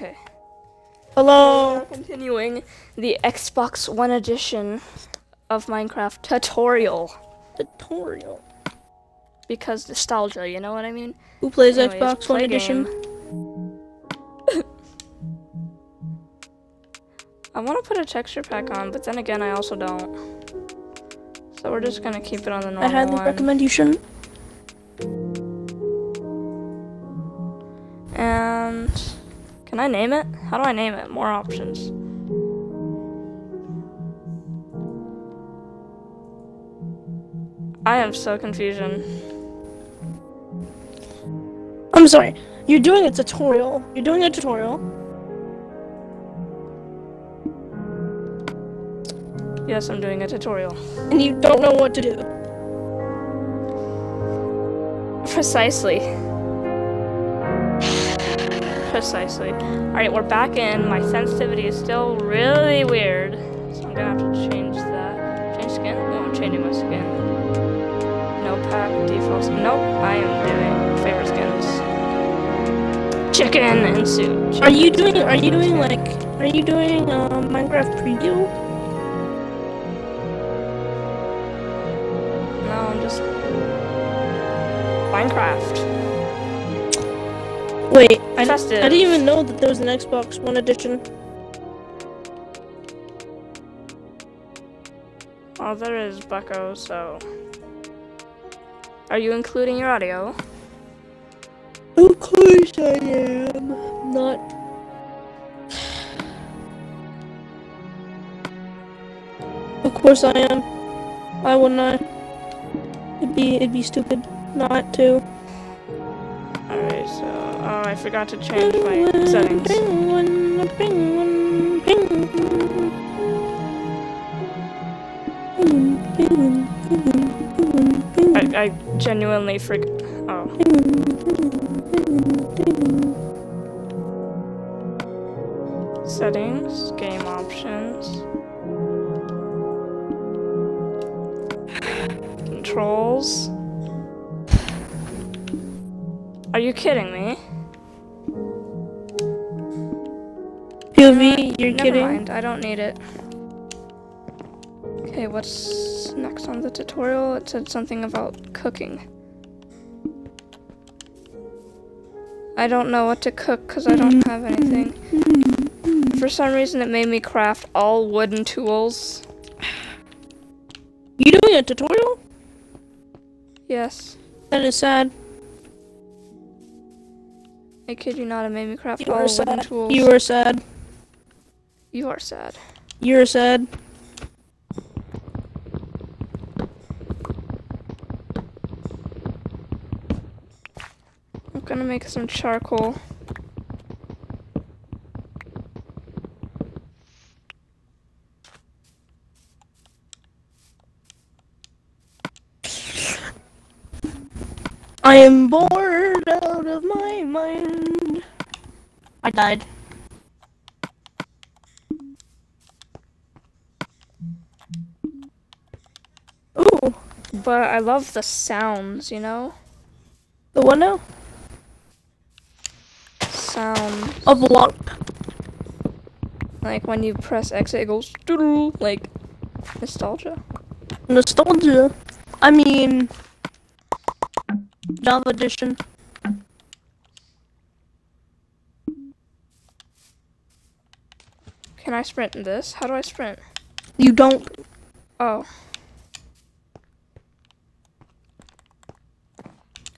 Okay. Hello. Continuing the Xbox One edition of Minecraft tutorial Tutorial. because nostalgia. You know what I mean? Who plays Anyways, Xbox One play Edition? I want to put a texture pack on, but then again, I also don't. So we're just gonna keep it on the normal I highly one. recommend you shouldn't. And can I name it? How do I name it? More options. I am so confusion. I'm sorry. You're doing a tutorial. You're doing a tutorial. Yes, I'm doing a tutorial. And you don't know what to do. Precisely. Precisely. Alright, we're back in. My sensitivity is still really weird. So I'm gonna have to change that. Change skin? No, I'm changing my skin. No pack, default. Nope, I am doing favorite skins. Chicken and suit. Are you doing? Are you doing like? Are you doing um, Minecraft preview? No, I'm just. Minecraft. Wait, I, I didn't even know that there was an Xbox One edition. Oh, there is Bucko, so. Are you including your audio? Of course I am. Not. Of course I am. Why wouldn't I? It'd be it'd be stupid not to. Alright, so. I forgot to change my settings. Penguin, penguin, penguin. I, I genuinely forgot. Oh. Settings, game options, controls. Are you kidding me? POV, you're Never kidding. mind, I don't need it. Okay, what's next on the tutorial? It said something about cooking. I don't know what to cook because I don't have anything. For some reason, it made me craft all wooden tools. You doing a tutorial? Yes. That is sad. I kid you not, it made me craft You all wooden sad. tools. You are sad. You are sad. You're sad. I'm gonna make some charcoal. I am bored out of my mind. I died. Ooh, But I love the sounds, you know? the one now? Sound. Of what? Like when you press X, it goes doo like nostalgia. Nostalgia. I mean, Java Edition. Can I sprint in this? How do I sprint? You don't. Oh.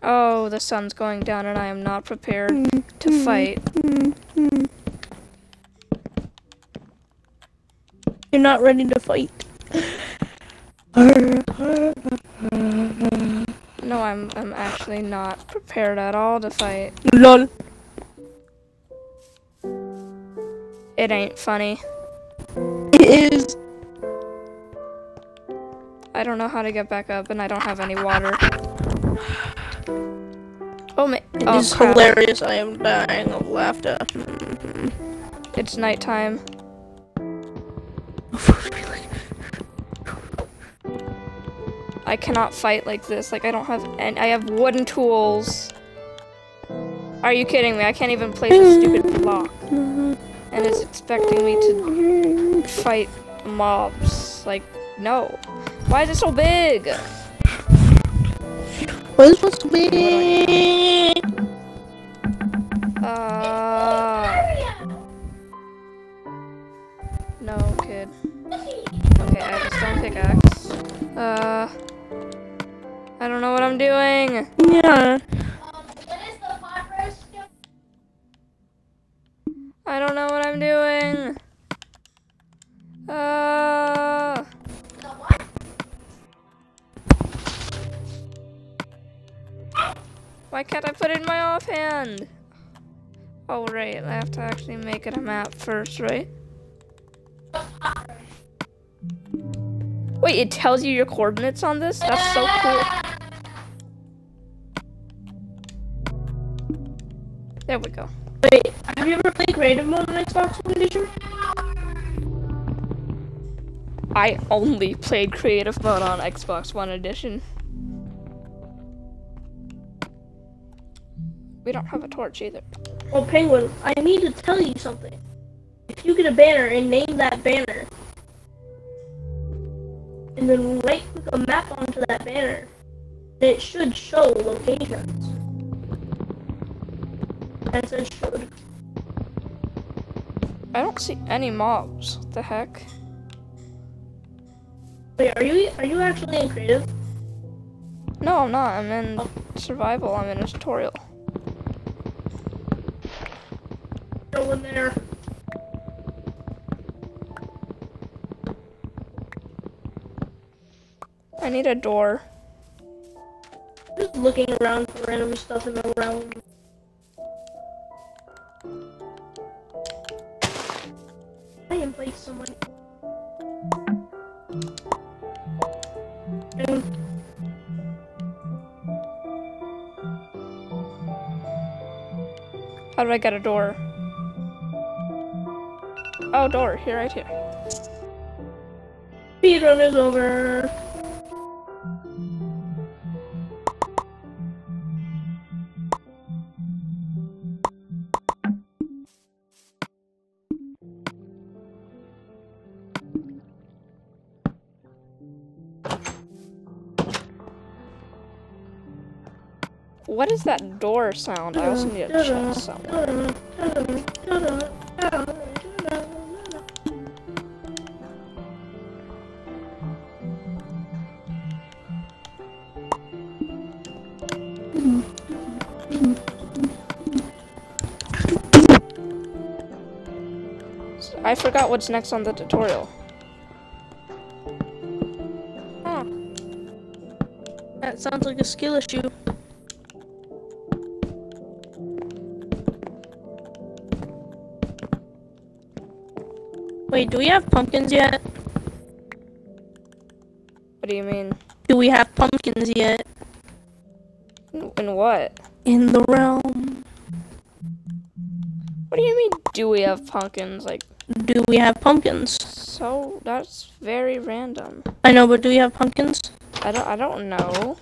Oh, the sun's going down and I am not prepared to fight. You're not ready to fight. No, I'm I'm actually not prepared at all to fight. Lol. It ain't funny. It is. I don't know how to get back up and I don't have any water. Oh my It oh, is crap. hilarious. I am dying of laughter. It's nighttime. I cannot fight like this. Like I don't have and I have wooden tools. Are you kidding me? I can't even place a stupid block. And it's expecting me to fight mobs. Like, no. Why is it so big? Why is it so Why can't I put it in my offhand? Oh, right. I have to actually make it a map first, right? Wait, it tells you your coordinates on this? That's so cool. There we go. Wait, have you ever played creative mode on Xbox One Edition? I only played creative mode on Xbox One Edition. We don't have a torch either. Well, Penguin, I need to tell you something. If you get a banner and name that banner, and then right click a map onto that banner, then it should show locations. And it says should. I don't see any mobs. What the heck? Wait, are you are you actually in creative? No, I'm not. I'm in oh. survival. I'm in a tutorial. Go in there. I need a door. Just looking around for random stuff in the realm. I place someone. And How do I get a door? Oh, door. Here, right here. speedrun is over. What is that door sound? I also need to check somewhere. I forgot what's next on the tutorial. Huh. That sounds like a skill issue. Wait, do we have pumpkins yet? What do you mean? Do we have pumpkins yet? In what? In the realm. What do you mean, do we have pumpkins? Like, Do we have pumpkins? so, that's very random. I know, but do we have pumpkins? I don't, I don't know.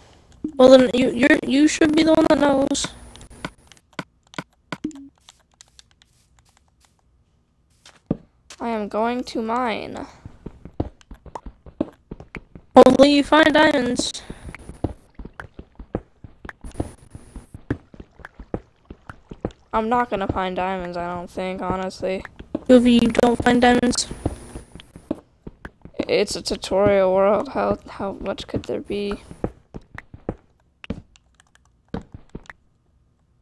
Well then you you're you should be the one that knows. I am going to mine. Hopefully you find diamonds. I'm not gonna find diamonds, I don't think, honestly. If you don't find diamonds. It's a tutorial world. How, how much could there be?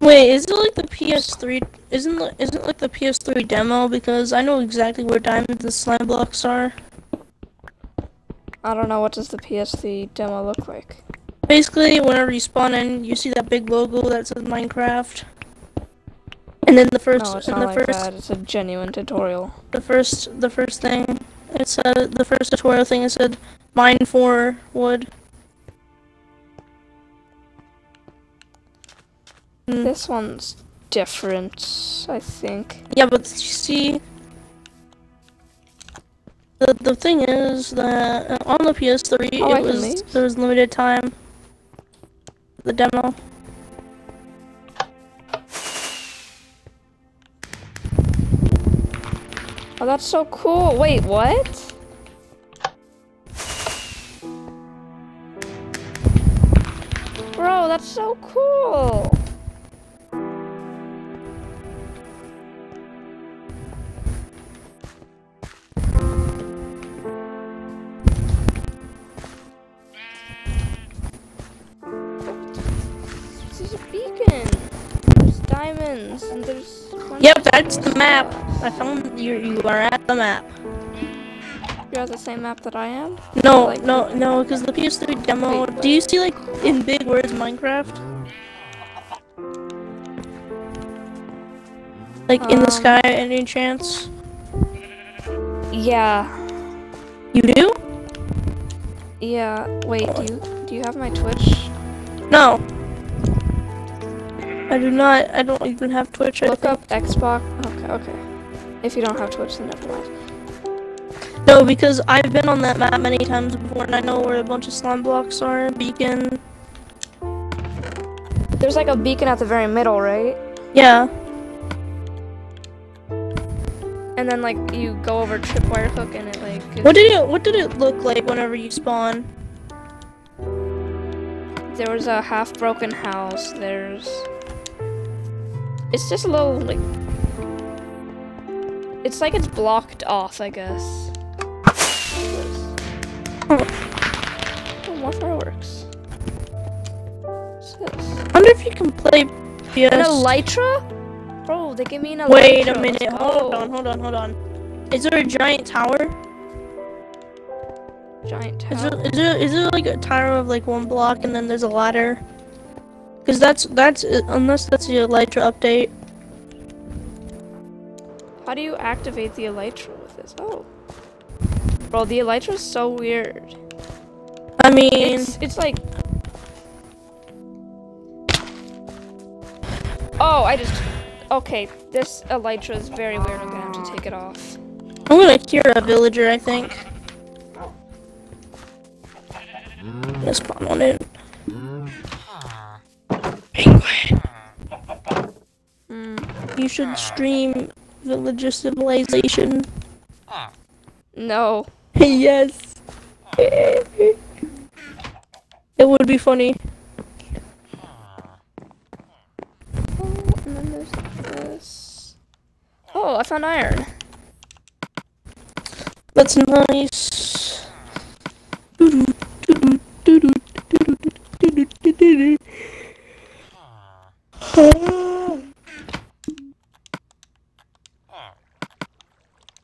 Wait, is it like the PS3? Isn't it- isn't like the PS3 demo? Because I know exactly where diamonds and slime blocks are. I don't know, what does the PS3 demo look like? Basically, whenever you spawn in, you see that big logo that says Minecraft. And then the first, No, it's not the like first, that. It's a genuine tutorial. the first, the first thing, it said the first tutorial thing. It said mine for wood. Mm, This one's different, I think. Yeah, but you see, the the thing is that uh, on the PS3 Oh, it was leave? there was limited time. The demo. Oh, that's so cool. Wait, what? Bro, that's so cool. This is a beacon. There's diamonds and there's. Yep, that's the map. I found you. You are at the map. You're at the same map that I am. No, Like- no, no, because the PS3 demo. Wait, do you see like in big words Minecraft? Like in the Um, sky, any chance? Yeah. You do? Yeah. Wait. Do you do you have my Twitch? No. I do not. I don't even have Twitch. I Look up Xbox. Okay. Okay. If you don't have Twitch, then never mind. No, because I've been on that map many times before, and I know where a bunch of slime blocks are. Beacon. There's like a beacon at the very middle, right? Yeah. And then like you go over tripwire hook and it like. What did it? What did it look like whenever you spawn? There was a half broken house. There's. It's just a little like. It's like it's blocked off, I guess. Oh, more fireworks. What's this? I wonder if you can play PS. An elytra? Bro, they give me an elytra. Wait a minute. Hold oh. on. Hold on. Hold on. Is there a giant tower? Giant Is tower. there, is there is there like a tower of like one block and then there's a ladder? Because that's that's unless that's the Elytra update. How do you activate the elytra with this? Oh. Bro, the elytra is so weird. I mean, It's it's like Oh, I just Okay, this elytra is very weird. I'm gonna have to take it off. I'm gonna cure a villager. I think. Gonna spawn one in. Penguin. Mm, You should stream Villager Civilization. no. yes. it would be funny. Oh, and then there's this. Oh, I found iron. That's nice.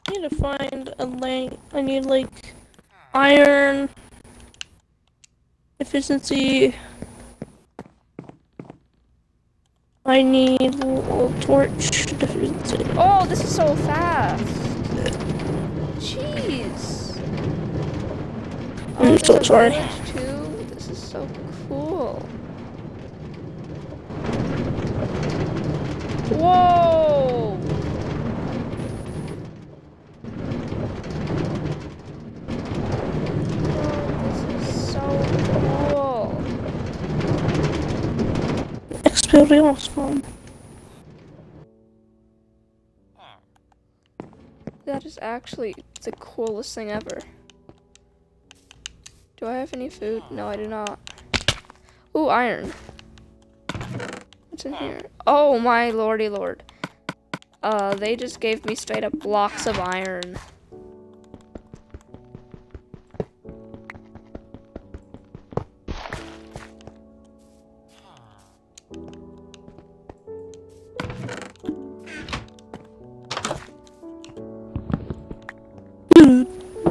I need to find a link. I need like iron efficiency. I need a torch efficiency. Oh, this is so fast. Jeez. I'm there's so sorry. Too. This is so cool. Whoa! Oh, this is so cool. Experience fun. That is actually the coolest thing ever. Do I have any food? No, I do not. Ooh, iron. What's in here? Oh my lordy lord. Uh, they just gave me straight up blocks of iron.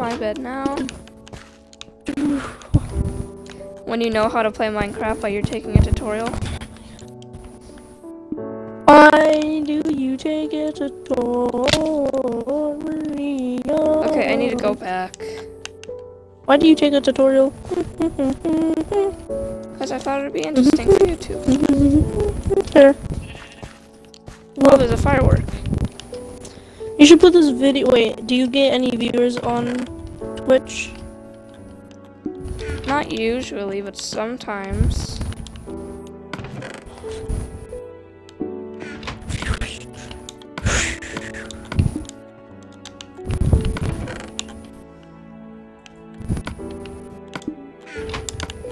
My bed now. When you know how to play Minecraft but you're taking a tutorial. Why do you take it to tutorial? Okay, I need to go back. Why do you take a tutorial? Because I thought it would be interesting for YouTube. There. Oh, there's a firework. You should put this video. Wait, do you get any viewers on which, not usually, but sometimes.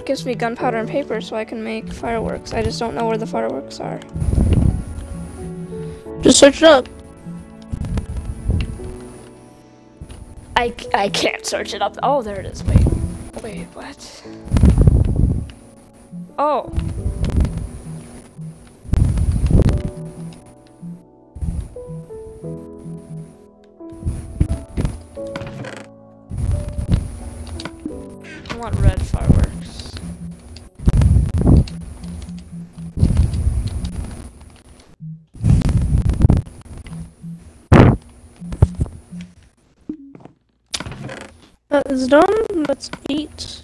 Gives me gunpowder and paper so I can make fireworks. I just don't know where the fireworks are. Just search it up. I, I can't search it up. Oh, there it is. Wait. Wait, what? Oh. Is done. Let's eat.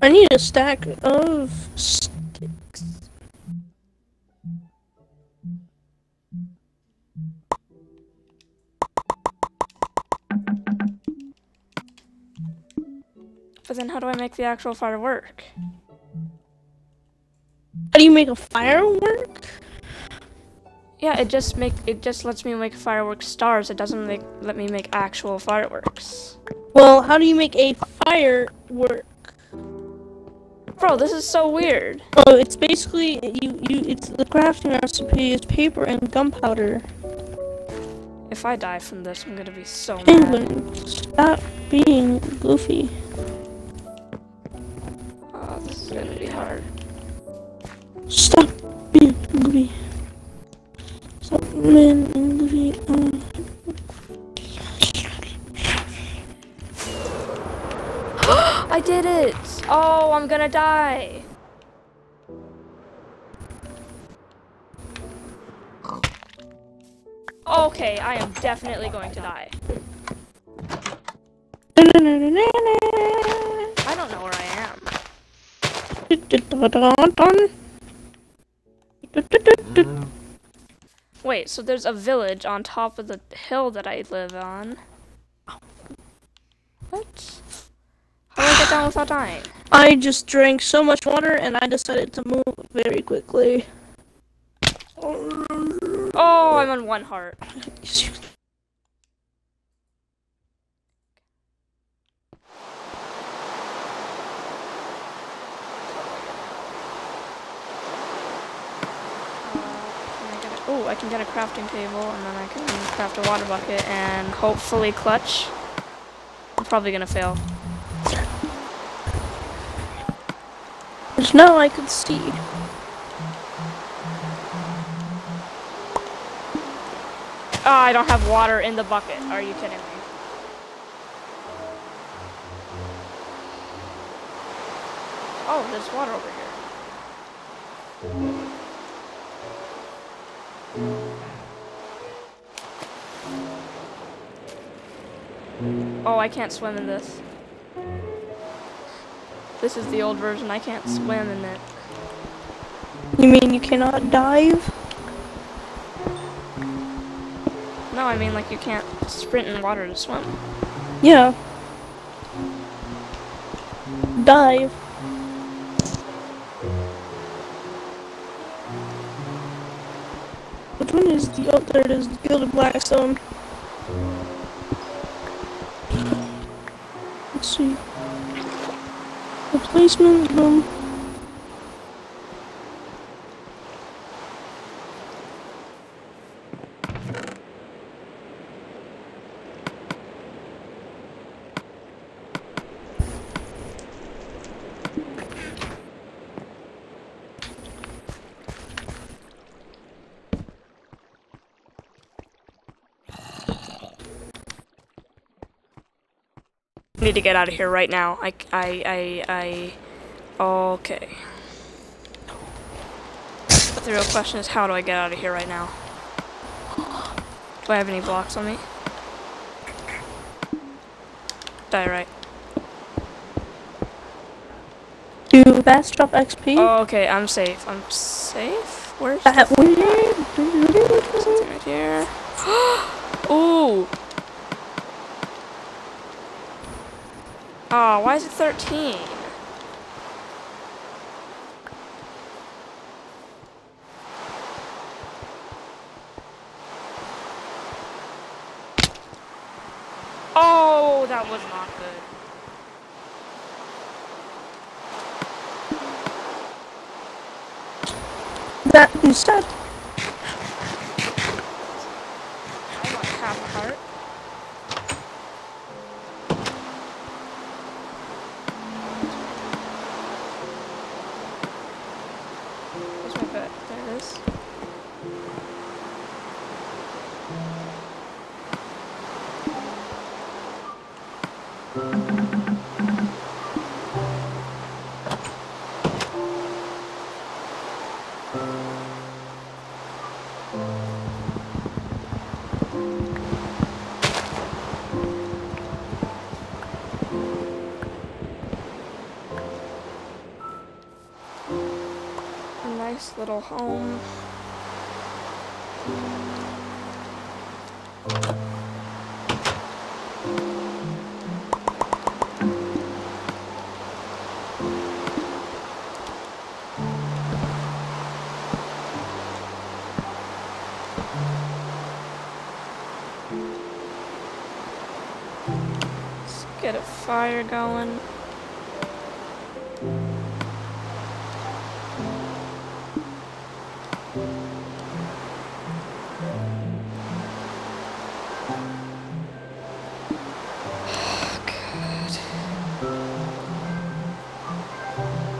I need a stack of sticks. But then how do I make the actual fire work? How do you make a firework? Yeah, it just make it just lets me make fireworks stars. It doesn't make let me make actual fireworks. Well, how do you make a firework? Bro, this is so weird. Oh, it's basically you. You. It's the crafting recipe is paper and gunpowder. If I die from this, I'm gonna be so mad. Penguin, stop being goofy. Oh, this is gonna be hard. Stop being goofy. Stop being goofy. Um, I did it! Oh, I'm gonna die. Okay, I am definitely going to die. I don't know where I am. Wait, so there's a village on top of the hill that I live on. What? How do I get down without dying? I just drank so much water and I decided to move very quickly. Oh, I'm on one heart. Oh, I can get a crafting table and then I can craft a water bucket and hopefully clutch. I'm probably gonna fail. There's no I could see. Oh, I don't have water in the bucket. Are you kidding me? Oh, there's water over here. Oh, I can't swim in this. This is the old version. I can't swim in it. You mean you cannot dive? No, I mean like you can't sprint in water to swim. Yeah. Dive. Which one is the oh there it is, the gilded blackstone. See. Replacement room. Need to get out of here right now. I, I, I, I, okay. But the real question is how do I get out of here right now? Do I have any blocks on me? Die right. Do fast drop XP. Oh, okay, I'm safe. I'm safe? Where's That something 14. Oh, that was not good. That you said. Nice little home. Fire going.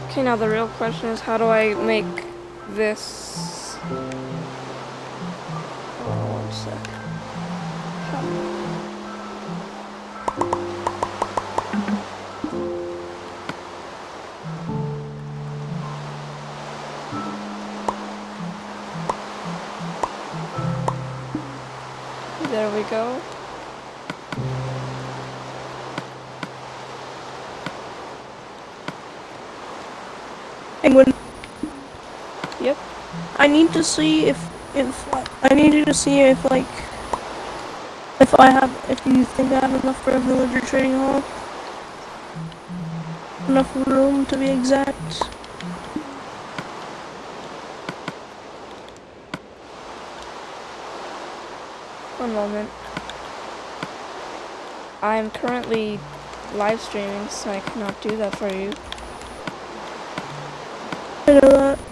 Okay, now the real question is how do I make this... need to see if if I need you to see if like if I have if you think I have enough for a villager trading hall. Enough room to be exact. One moment. I'm currently live streaming, so I cannot do that for you. I know that.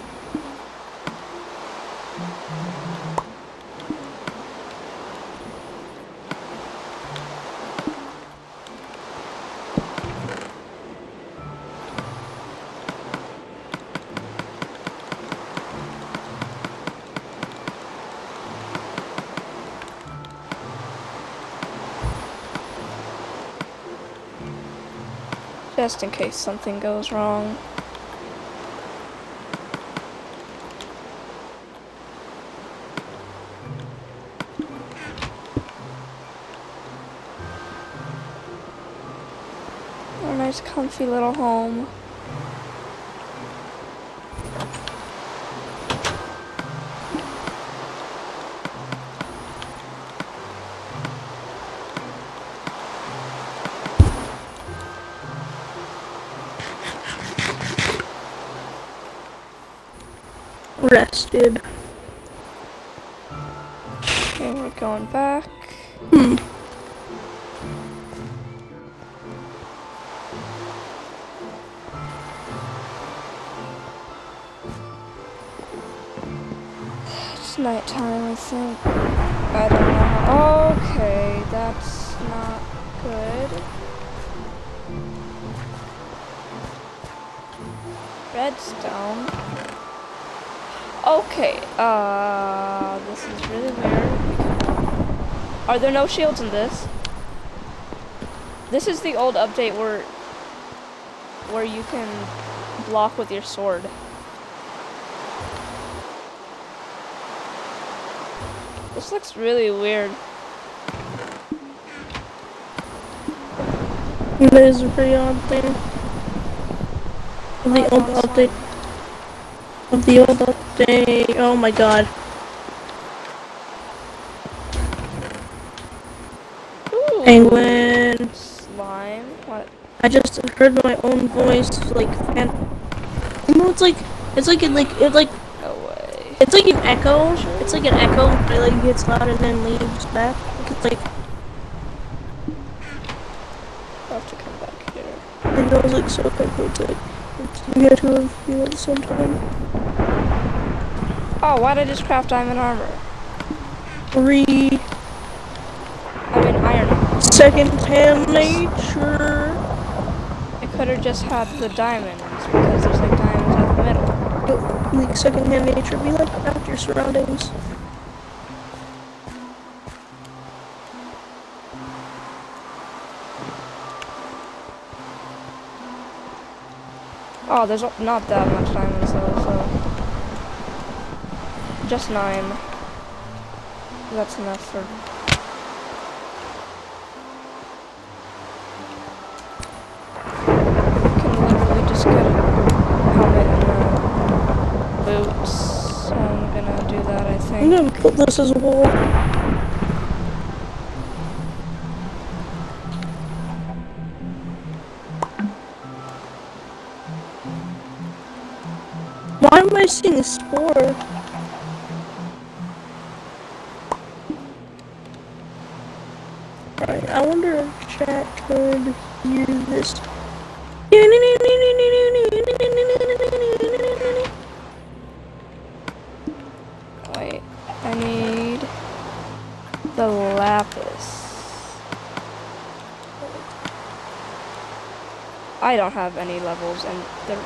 Just in case something goes wrong. A nice comfy little home. Rested. Okay, we're going back. Hmm. It's nighttime, I think. I don't know. Okay, that's not good. Redstone. Okay, uh, this is really weird. Are there no shields in this? This is the old update where where you can block with your sword. This looks really weird. It is a pretty odd thing. The old update. Of the old update. Oh my god. Ooh, Penguin. slime. What? I just heard my own voice, like, and you know, it's like, it's like, it like, it like, No way. it's like an echo. It's like an echo, but it like gets loud and then leaves back. It's like, I'll have to come back here. And I was like so hypotic. We had to have you at the same time. Oh, why did I just craft diamond armor? Re I mean iron armor. second hand nature. I could have just had the diamonds because there's like diamonds in the middle. Like second hand nature. Be like about your surroundings. Oh, there's not that much diamonds though, so just nine. That's enough for. Can literally just get a helmet and uh, I'm gonna do that. I I'm think. gonna put this as a wall. Why am I seeing a spore? Could hear this. Wait, I need the lapis. I don't have any levels, and the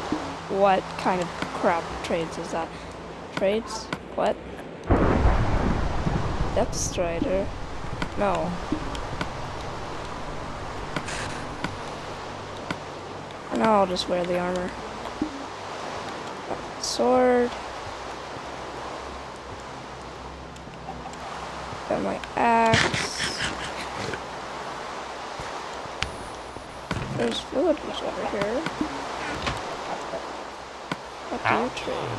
what kind of crap trades is that? Trades? What? Depth Strider? No. Now I'll just wear the armor. Sword. Got my axe. There's villagers over here. What do you trade?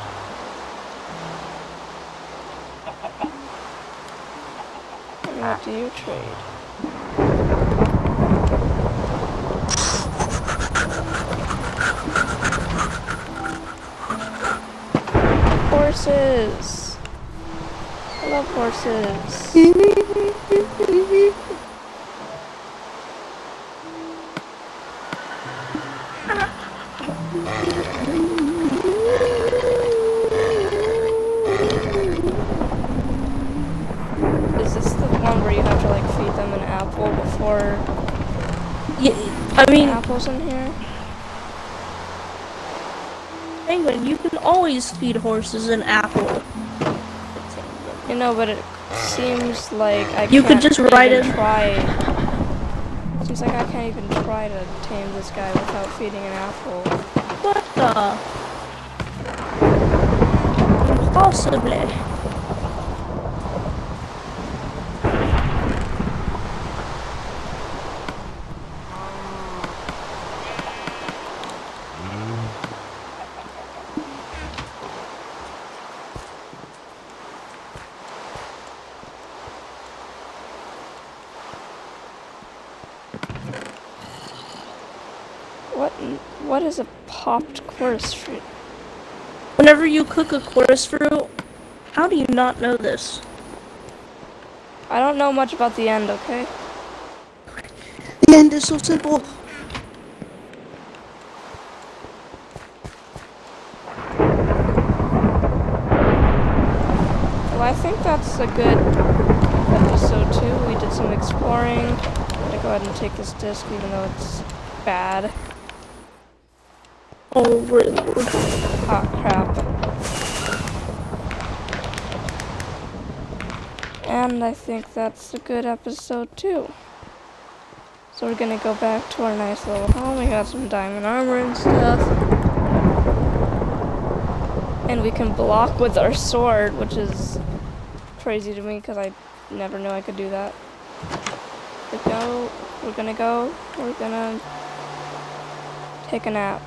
What do you trade? Horses! I love horses. feed horses an apple. You know, but it seems like I You could can't just ride even him. try. Seems like I can't even try to tame this guy without feeding an apple. What the? Impossibly. What? in- What is a popped chorus fruit? Whenever you cook a chorus fruit, how do you not know this? I don't know much about the end. Okay. The end is so simple. Well, I think that's a good episode too. We did some exploring. I'm gonna go ahead and take this disc, even though it's bad. Oh, crap. And I think that's a good episode too. So we're gonna go back to our nice little home. We got some diamond armor and stuff. And we can block with our sword, which is crazy to me because I never knew I could do that. We go, we're gonna go, we're gonna take a nap.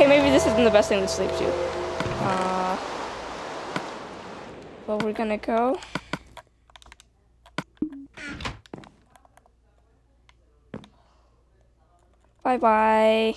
Okay, maybe this isn't the best thing to sleep to. Uh, but we're gonna go. Bye bye